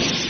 you